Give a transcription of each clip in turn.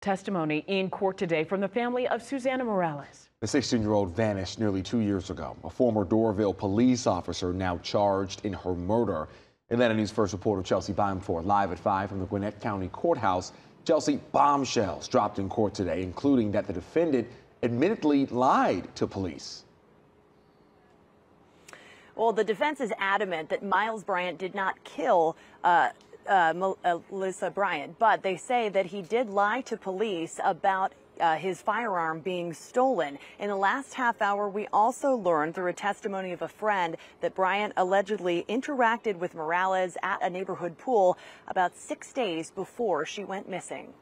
Testimony in court today from the family of Susana Morales. The 16 year old vanished nearly two years ago. A former Doraville police officer now charged in her murder. Atlanta News First reporter Chelsea Beimfohr live at 5 from the Gwinnett County Courthouse. Chelsea, bombshells dropped in court today, including that the defendant admittedly lied to police. Well, the defense is adamant that Miles Bryant did not kill uh, uh, Melissa Bryant, but they say that he did lie to police about uh, his firearm being stolen. In the last half hour, we also learned through a testimony of a friend that Bryant allegedly interacted with Morales at a neighborhood pool about six days before she went missing.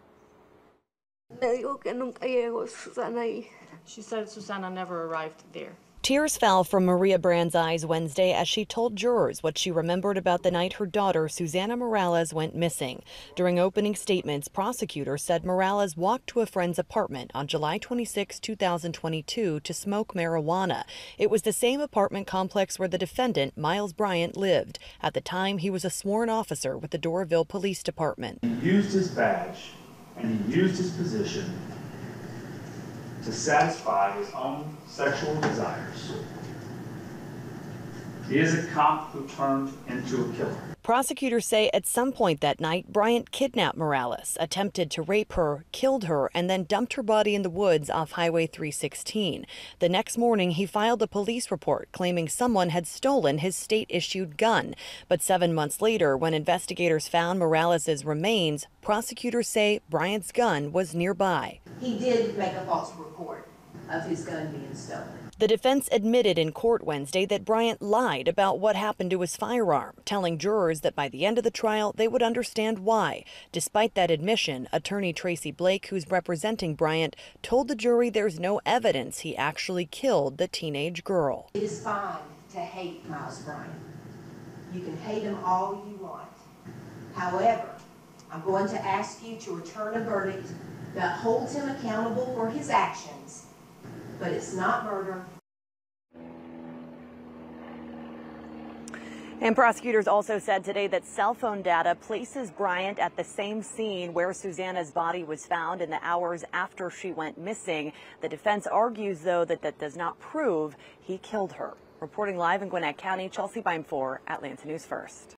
She said Susana never arrived there. Tears fell from Maria Brand's eyes Wednesday as she told jurors what she remembered about the night her daughter, Susana Morales, went missing. During opening statements, prosecutors said Morales walked to a friend's apartment on July 26, 2022, to smoke marijuana. It was the same apartment complex where the defendant, Miles Bryant, lived. At the time, he was a sworn officer with the Doraville Police Department. He used his badge and he used his position to satisfy his own sexual desires. He is a cop who turned into a killer. Prosecutors say at some point that night, Bryant kidnapped Morales, attempted to rape her, killed her, and then dumped her body in the woods off Highway 316. The next morning, he filed a police report claiming someone had stolen his state issued gun. But seven months later, when investigators found Morales' remains, prosecutors say Bryant's gun was nearby. He did make a false report of his gun being stolen. The defense admitted in court Wednesday that Bryant lied about what happened to his firearm, telling jurors that by the end of the trial they would understand why. Despite that admission, attorney Tracy Blake, who's representing Bryant, told the jury there's no evidence he actually killed the teenage girl. It is fine to hate Miles Bryant. You can hate him all you want. However, I'm going to ask you to return a verdict that holds him accountable for his actions but it's not murder. And prosecutors also said today that cell phone data places Bryant at the same scene where Susana's body was found in the hours after she went missing. The defense argues, though, that that does not prove he killed her. Reporting live in Gwinnett County, Chelsea Beimfohr, Atlanta News First.